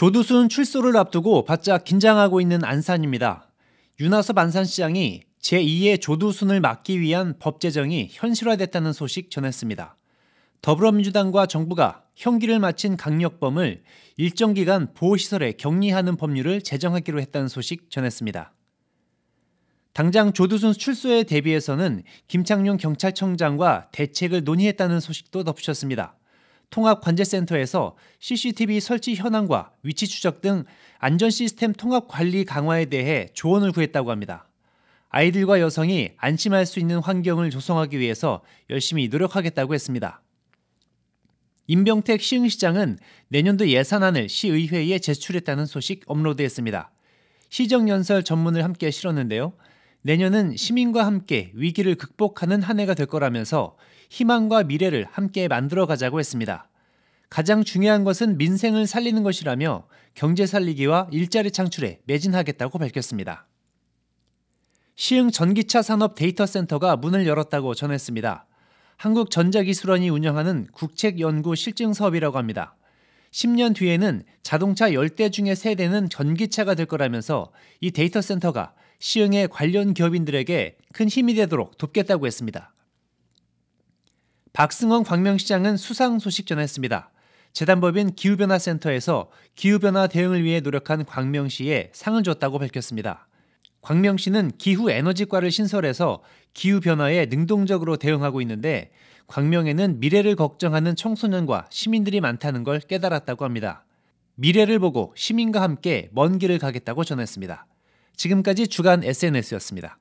조두순 출소를 앞두고 바짝 긴장하고 있는 안산입니다. 윤하섭 안산시장이 제2의 조두순을 막기 위한 법 제정이 현실화됐다는 소식 전했습니다. 더불어민주당과 정부가 형기를 마친 강력범을 일정 기간 보호시설에 격리하는 법률을 제정하기로 했다는 소식 전했습니다. 당장 조두순 출소에 대비해서는 김창룡 경찰청장과 대책을 논의했다는 소식도 덧붙였습니다. 통합관제센터에서 CCTV 설치 현황과 위치 추적 등 안전 시스템 통합 관리 강화에 대해 조언을 구했다고 합니다. 아이들과 여성이 안심할 수 있는 환경을 조성하기 위해서 열심히 노력하겠다고 했습니다. 임병택 시흥시장은 내년도 예산안을 시의회에 제출했다는 소식 업로드했습니다. 시정연설 전문을 함께 실었는데요. 내년은 시민과 함께 위기를 극복하는 한 해가 될 거라면서 희망과 미래를 함께 만들어 가자고 했습니다. 가장 중요한 것은 민생을 살리는 것이라며 경제 살리기와 일자리 창출에 매진하겠다고 밝혔습니다. 시흥 전기차 산업 데이터 센터가 문을 열었다고 전했습니다. 한국전자기술원이 운영하는 국책연구 실증 사업이라고 합니다. 10년 뒤에는 자동차 10대 중에 3대는 전기차가 될 거라면서 이 데이터 센터가 시흥의 관련 기업인들에게 큰 힘이 되도록 돕겠다고 했습니다. 박승원 광명시장은 수상 소식 전했습니다. 재단법인 기후변화센터에서 기후변화 대응을 위해 노력한 광명시에 상을 줬다고 밝혔습니다. 광명시는 기후에너지과를 신설해서 기후변화에 능동적으로 대응하고 있는데 광명에는 미래를 걱정하는 청소년과 시민들이 많다는 걸 깨달았다고 합니다. 미래를 보고 시민과 함께 먼 길을 가겠다고 전했습니다. 지금까지 주간 SNS였습니다.